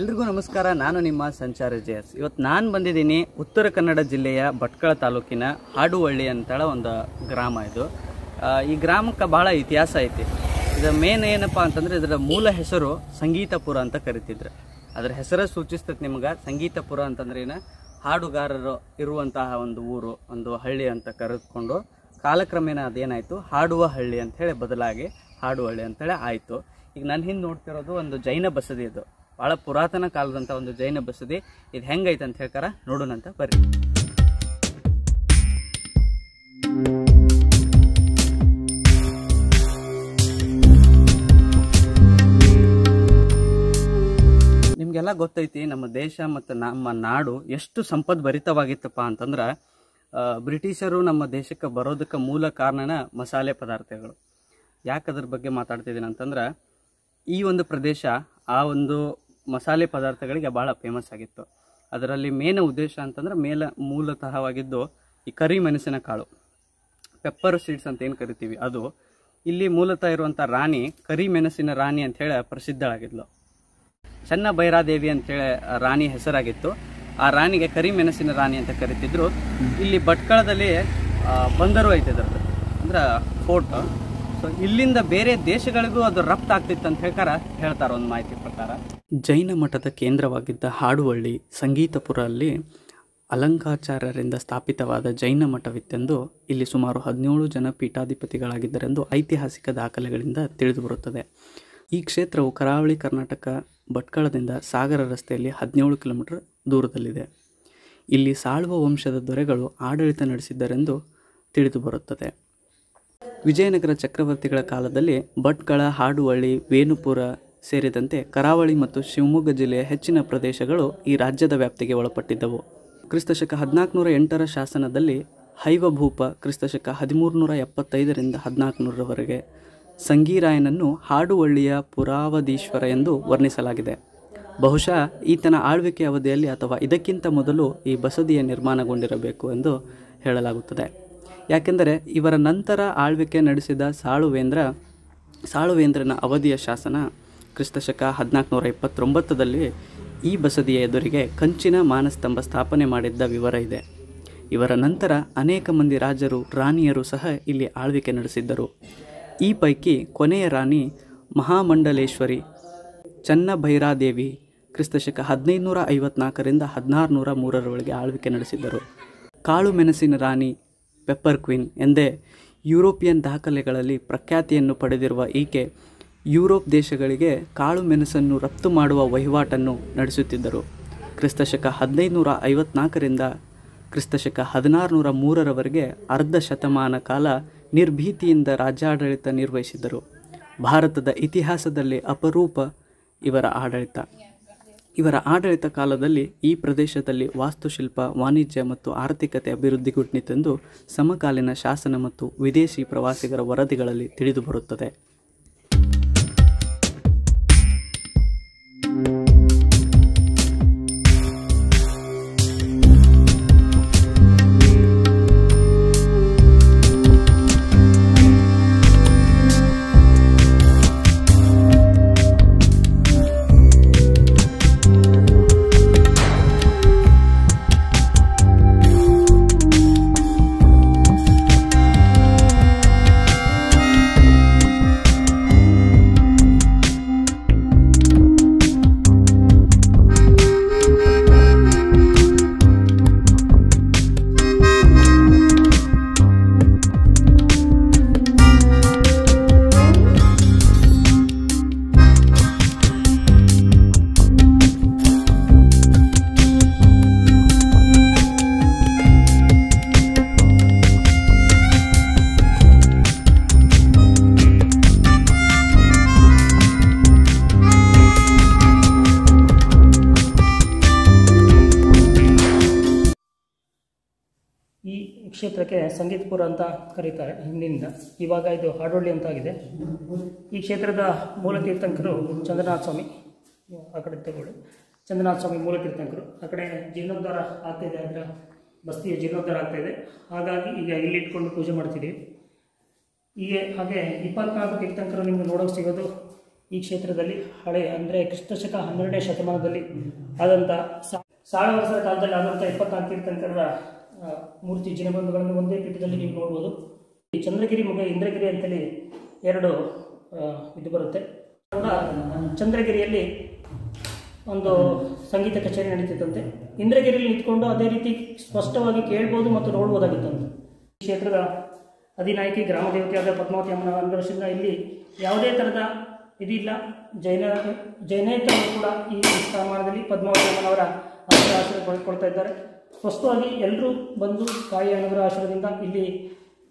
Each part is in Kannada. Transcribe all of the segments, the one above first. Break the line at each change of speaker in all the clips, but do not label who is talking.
ನಮಸ್ಕಾರ. ನಾನು ನಿಮ್ಮ ಸಂಚಾರ ಜೆಎಸ್ ಇವತ್ತು ನಾನು ಬಂದಿದ್ದೀನಿ ಉತ್ತರ ಕನ್ನಡ ಜಿಲ್ಲೆಯ ಭಟ್ಕಳ ತಾಲೂಕಿನ ಹಾಡುವಳ್ಳಿ ಅಂತೇಳ ಒಂದು ಗ್ರಾಮ ಇದು. ಈ ಗ್ರಾಮಕ್ಕೆ ಭಾಳ ಇತಿಹಾಸ ಐತಿ. ಇದರ ಮೇನ್ ಏನಪ್ಪ ಅಂತಂದ್ರೆ ಇದರ ಮೂಲ ಹೆಸರು ಸಂಗೀತಪುರ ಅಂತ ಕರಿತಿದ್ರು. ಅದರ ಹೆಸರೇ ಸೂಚಿಸ್ತದೆ ನಿಮ್ಗೆ ಸಂಗೀತಪುರ ಅಂತಂದ್ರೆ ಏನು? ಹಾಡುಗಾರರು ಇರುವಂತಹ ಒಂದು ಊರು, ಒಂದು ಹಳ್ಳಿ ಅಂತ ಕರೆದುಕೊಂಡು ಕಾಲಕ್ರಮೇಣ ಅದೇನಾಯಿತು? ಹಾಡುವ ಹಳ್ಳಿ ಅಂತ ಹೇಳಿ ಬದಲಾಗಿ ಹಾಡುವಳ್ಳಿ ಅಂತೇಳಿ ಆಯಿತು. ಈಗ ನನ್ನ ಹಿಂದೆ ನೋಡ್ತಿರೋದು ಒಂದು ಜೈನ ಬಸದಿ ಇದು. ಭಾಳ ಪುರಾತನ ಕಾಲದಂಥ ಒಂದು ಜೈನ ಬಸದಿ ಇದು ಹೆಂಗೈತೆ ಅಂತ ನೋಡೋಣ ನೋಡೋಣಂತ ಬರ್ರಿ. ನಿಮಗೆಲ್ಲ ಗೊತ್ತೈತಿ ನಮ್ಮ ದೇಶ ಮತ್ತು ನಮ್ಮ ನಾಡು ಎಷ್ಟು ಸಂಪದ್ಭರಿತವಾಗಿತ್ತಪ್ಪ ಅಂತಂದ್ರೆ ಬ್ರಿಟಿಷರು ನಮ್ಮ ದೇಶಕ್ಕೆ ಬರೋದಕ್ಕೆ ಮೂಲ ಕಾರಣನ ಮಸಾಲೆ ಪದಾರ್ಥಗಳು. ಯಾಕೆ ಅದ್ರ ಬಗ್ಗೆ ಮಾತಾಡ್ತಿದ್ದೀನಿ ಅಂತಂದ್ರೆ, ಈ ಒಂದು ಪ್ರದೇಶ, ಆ ಒಂದು ಮಸಾಲೆ ಪದಾರ್ಥಗಳಿಗೆ ಭಾಳ ಫೇಮಸ್ ಆಗಿತ್ತು. ಅದರಲ್ಲಿ ಮೇನ್ ಉದ್ದೇಶ ಅಂತಂದ್ರೆ ಮೇಲ ಮೂಲತಃವಾಗಿದ್ದು ಈ ಕರಿ ಮೆಣಸಿನ ಕಾಳು ಪೆಪ್ಪರ್ ಸೀಡ್ಸ್ ಅಂತ ಏನು ಕರಿತೀವಿ? ಅದು ಇಲ್ಲಿ ಮೂಲತಃ ಇರುವಂಥ ರಾಣಿ ಕರಿ ಮೆಣಸಿನ ರಾಣಿ ಅಂಥೇಳಿ ಪ್ರಸಿದ್ಧಳಾಗಿದ್ಲು. ಚೆನ್ನ ಭೈರಾದೇವಿ ಅಂತೇಳಿ ರಾಣಿ ಹೆಸರಾಗಿತ್ತು. ಆ ರಾಣಿಗೆ ಕರಿ ಮೆಣಸಿನ ರಾಣಿ ಅಂತ ಕರಿತಿದ್ರು. ಇಲ್ಲಿ ಭಟ್ಕಳದಲ್ಲಿ ಬಂದರು ಐತೆ ಅದರದ್ದು ಅಂದ್ರೆ ಫೋರ್ಟ್ ಸೊ ಇಲ್ಲಿಂದ ಬೇರೆ ದೇಶಗಳಿಗೂ ಅದು ರಫ್ತಾಗ್ತಿತ್ತು ಅಂತ ಹೇಳ್ಕಾರ ಹೇಳ್ತಾರೆ ಒಂದು ಮಾಹಿತಿ ಪ್ರಕಾರ. ಜೈನ ಮಠದ ಕೇಂದ್ರವಾಗಿದ್ದ ಹಾಡುವಳ್ಳಿ ಸಂಗೀತಪುರ ಅಲ್ಲಿ ಅಲಂಕಾಚಾರ್ಯರಿಂದ ಸ್ಥಾಪಿತವಾದ ಜೈನ ಮಠವಿತ್ತೆಂದು ಇಲ್ಲಿ ಸುಮಾರು ಹದಿನೇಳು ಜನ ಪೀಠಾಧಿಪತಿಗಳಾಗಿದ್ದರೆಂದು ಐತಿಹಾಸಿಕ ದಾಖಲೆಗಳಿಂದ ತಿಳಿದುಬರುತ್ತದೆ. ಈ ಕ್ಷೇತ್ರವು ಕರಾವಳಿ ಕರ್ನಾಟಕ ಭಟ್ಕಳದಿಂದ ಸಾಗರ ರಸ್ತೆಯಲ್ಲಿ ಹದಿನೇಳು ಕಿಲೋಮೀಟರ್ ದೂರದಲ್ಲಿದೆ. ಇಲ್ಲಿ ಸಾಳುವ ವಂಶದ ದೊರೆಗಳು ಆಡಳಿತ ನಡೆಸಿದ್ದರೆಂದು ತಿಳಿದುಬರುತ್ತದೆ. ವಿಜಯನಗರ ಚಕ್ರವರ್ತಿಗಳ ಕಾಲದಲ್ಲಿ ಭಟ್ಕಳ ಹಾಡುವಳ್ಳಿ ವೇಣುಪುರ ಸೇರಿದಂತೆ ಕರಾವಳಿ ಮತ್ತು ಶಿವಮೊಗ್ಗ ಜಿಲ್ಲೆಯ ಹೆಚ್ಚಿನ ಪ್ರದೇಶಗಳು ಈ ರಾಜ್ಯದ ವ್ಯಾಪ್ತಿಗೆ ಒಳಪಟ್ಟಿದ್ದವು. ಕ್ರಿಸ್ತಶಕ ಹದಿನಾಲ್ಕುನೂರ ಎಂಟರ ಶಾಸನದಲ್ಲಿ ಹೈವಭೂಪ ಕ್ರಿಸ್ತಶಕ ಹದಿಮೂರುನೂರ ಎಪ್ಪತ್ತೈದರಿಂದ ಹದಿನಾಲ್ಕುನೂರವರೆಗೆ ಸಂಗೀರಾಯನನ್ನು ಹಾಡುವಳ್ಳಿಯ ಪುರಾವಧೀಶ್ವರ ಎಂದು ವರ್ಣಿಸಲಾಗಿದೆ. ಬಹುಶಃ ಈತನ ಆಳ್ವಿಕೆ ಅವಧಿಯಲ್ಲಿ ಅಥವಾ ಇದಕ್ಕಿಂತ ಮೊದಲು ಈ ಬಸದಿಯ ನಿರ್ಮಾಣಗೊಂಡಿರಬೇಕು ಎಂದು ಹೇಳಲಾಗುತ್ತದೆ. ಯಾಕೆಂದರೆ ಇವರ ನಂತರ ಆಳ್ವಿಕೆ ನಡೆಸಿದ ಸಾಳುವೇಂದ್ರ, ಸಾಳುವೇಂದ್ರನ ಅವಧಿಯ ಶಾಸನ ಕ್ರಿಸ್ತಶಕ ಹದಿನಾಲ್ಕುನೂರ ಇಪ್ಪತ್ತೊಂಬತ್ತರಲ್ಲಿ ಈ ಬಸದಿಯ ಎದುರಿಗೆ ಕಂಚಿನ ಮಾನಸ್ತಂಭ ಸ್ಥಾಪನೆ ಮಾಡಿದ್ದ ವಿವರ ಇದೆ. ಇವರ ನಂತರ ಅನೇಕ ಮಂದಿ ರಾಜರು, ರಾಣಿಯರು ಸಹ ಇಲ್ಲಿ ಆಳ್ವಿಕೆ ನಡೆಸಿದ್ದರು. ಈ ಪೈಕಿ ಕೊನೆಯ ರಾಣಿ ಮಹಾಮಂಡಲೇಶ್ವರಿ ಚನ್ನಭೈರಾದೇವಿ ಕ್ರಿಸ್ತಶಕ ಹದಿನೈದುನೂರ ಐವತ್ನಾಲ್ಕರಿಂದ ಹದಿನಾರುನೂರ ಮೂರರೊಳಗೆ ಆಳ್ವಿಕೆ ನಡೆಸಿದ್ದರು. ಕಾಳು ಮೆಣಸಿನ ರಾಣಿ ಪೆಪ್ಪರ್ ಕ್ವೀನ್ ಎಂದೇ ಯುರೋಪಿಯನ್ ದಾಖಲೆಗಳಲ್ಲಿ ಪ್ರಖ್ಯಾತಿಯನ್ನು ಪಡೆದಿರುವ ಈಕೆ ಯುರೋಪ್ ದೇಶಗಳಿಗೆ ಕಾಳು ಮೆಣಸನ್ನು ರಫ್ತು ಮಾಡುವ ವಹಿವಾಟನ್ನು ನಡೆಸುತ್ತಿದ್ದರು. ಕ್ರಿಸ್ತಶಕ ಹದಿನೈದುನೂರ ಐವತ್ನಾಲ್ಕರಿಂದ ಕ್ರಿಸ್ತಶಕ ಹದಿನಾರುನೂರ ಮೂರರವರೆಗೆ ಅರ್ಧ ಶತಮಾನ ಕಾಲ ನಿರ್ಭೀತಿಯಿಂದ ರಾಜ್ಯಾಡಳಿತ ನಿರ್ವಹಿಸಿದ್ದರು. ಭಾರತದ ಇತಿಹಾಸದಲ್ಲಿ ಅಪರೂಪ ಇವರ ಆಡಳಿತ. ಇವರ ಆಡಳಿತ ಕಾಲದಲ್ಲಿ ಈ ಪ್ರದೇಶದಲ್ಲಿ ವಾಸ್ತುಶಿಲ್ಪ, ವಾಣಿಜ್ಯ ಮತ್ತು ಆರ್ಥಿಕತೆ ಅಭಿವೃದ್ಧಿಗೊಂಡಿತೆಂದು ಸಮಕಾಲೀನ ಶಾಸನ ಮತ್ತು ವಿದೇಶಿ ಪ್ರವಾಸಿಗರ ವರದಿಗಳಲ್ಲಿ ತಿಳಿದುಬರುತ್ತದೆ.
ಕ್ಷೇತ್ರಕ್ಕೆ ಸಂಗೀತಪುರ ಅಂತ ಕರೀತಾರೆ ಹಿಂದಿನಿಂದ. ಇವಾಗ ಇದು ಹಾಡೋಳ್ಳಿ ಅಂತ ಆಗಿದೆ ಈ ಕ್ಷೇತ್ರದ ಮೂಲ ತೀರ್ಥಂಕರು ಚಂದ್ರನಾಥ ಸ್ವಾಮಿ ಆ ಕಡೆ ತಗೊಳ್ಳಿ. ಚಂದ್ರನಾಥ ಸ್ವಾಮಿ ಮೂಲ ತೀರ್ಥಂಕರು. ಆ ಕಡೆ ಜೀರ್ಣೋದ್ಧಾರ ಆಗ್ತಾಯಿದೆ ಅದರ ಬಸ್ತಿಯ ಜೀರ್ಣೋದ್ಧಾರ ಆಗ್ತಾಯಿದೆ ಹಾಗಾಗಿ ಈಗ ಇಲ್ಲಿ ಇಟ್ಕೊಂಡು ಪೂಜೆ ಮಾಡ್ತಿದ್ದೀವಿ ಹೀಗೆ ಹಾಗೆ ಇಪ್ಪತ್ನಾಲ್ಕು ತೀರ್ಥಂಕರು ನಿಮ್ಗೆ ನೋಡೋಕೆ ಸಿಗೋದು ಈ ಕ್ಷೇತ್ರದಲ್ಲಿ. ಹಳೆ ಅಂದರೆ ಕ್ರಿಸ್ತಶಕ ಹನ್ನೆರಡನೇ ಶತಮಾನದಲ್ಲಿ ಆದಂಥ ಸಾ- ಸಾಳ ವರ್ಷದ ಕಾಲದಲ್ಲಿ ಆದಂಥ ಇಪ್ಪತ್ನಾಲ್ಕು ತೀರ್ಥಂಕರರ ಆ, ಮೂರ್ತಿ ಜಿನಬಂಧುಗಳನ್ನು ಒಂದೇ ಪೀಠದಲ್ಲಿ ನೀವು ನೋಡ್ಬೋದು. ಈ ಚಂದ್ರಗಿರಿ ಮುಖ ಇಂದ್ರಗಿರಿ ಅಂತೇಳಿ ಎರಡು ಇದು ಬರುತ್ತೆ. ಕೂಡ ಚಂದ್ರಗಿರಿಯಲ್ಲಿ ಒಂದು ಸಂಗೀತ ಕಚೇರಿ ನಡೀತಿತ್ತಂತೆ. ಇಂದ್ರಗಿರಿಯಲ್ಲಿ ನಿಂತ್ಕೊಂಡು ಅದೇ ರೀತಿ ಸ್ಪಷ್ಟವಾಗಿ ಕೇಳ್ಬೋದು ಮತ್ತು ನೋಡ್ಬೋದಾಗಿತ್ತಂತೆ. ಈ ಕ್ಷೇತ್ರದ ಅಧಿನಾಯಕಿ, ಗ್ರಾಮ ದೇವತೆಯಾದ ಪದ್ಮಾವತಿ ಅಮ್ಮನ ಅನುಗ್ರಹದಿಂದ ಇಲ್ಲಿ ಯಾವುದೇ ಥರದ ಇದಿಲ್ಲ. ಜೈನ ಜೈನೇತರ ಕೂಡ ಈ ಸ್ಥಾನಮಾನದಲ್ಲಿ ಪದ್ಮಾವತಿ ಅಮ್ಮನವರ ಅನುಗ್ರಹ ಆಶೀರ್ವಾದ ಪಡೆದುಕೊಳ್ತಾ ಇದ್ದಾರೆ. ಸ್ಪಷ್ಟವಾಗಿ ಎಲ್ಲರೂ ಬಂದು ತಾಯಿಯ ಅನುಗ್ರಹ ಆಶ್ರಮದಿಂದ ಇಲ್ಲಿ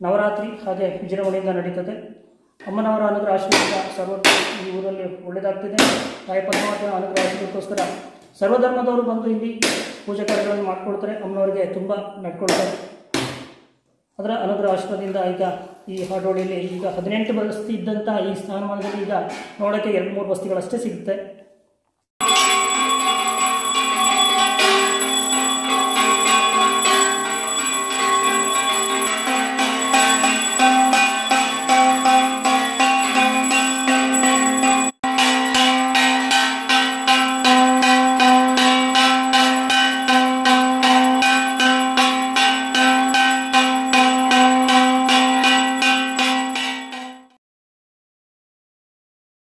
ನವರಾತ್ರಿ ಹಾಗೆ ವಿಜೃಂಭಣೆಯಿಂದ ನಡೀತದೆ. ಅಮ್ಮನವರ ಅನುಗ್ರಹ ಆಶ್ರಮದಿಂದ ಸರ್ವತ್ರ ಈ ಊರಲ್ಲಿ ಒಳ್ಳೆಯದಾಗ್ತಿದೆ ತಾಯಿ ಪದ್ಮಾವತಿಯ ಅನುಗ್ರಹ ಆಶ್ರಮಕ್ಕೋಸ್ಕರ ಸರ್ವಧರ್ಮದವರು ಬಂದು ಇಲ್ಲಿ ಪೂಜೆ ಕಾರ್ಯಗಳನ್ನು ಮಾಡಿಕೊಡ್ತಾರೆ ಅಮ್ಮನವರಿಗೆ ತುಂಬ ನಡ್ಕೊಳ್ತಾರೆ. ಅದರ ಅನುಗ್ರಹ ಆಶ್ರಮದಿಂದ ಈಗ ಈ ಹಾಡೋಳಿಯಲ್ಲಿ ಈಗ ಹದಿನೆಂಟು ಬಸ್ತಿ ಇದ್ದಂಥ ಈ ಸ್ಥಾನಮಾನದಲ್ಲಿ ಈಗ ನೋಡೋಕ್ಕೆ ಎರಡು ಮೂರು ಬಸ್ತಿಗಳಷ್ಟೇ ಸಿಗುತ್ತೆ.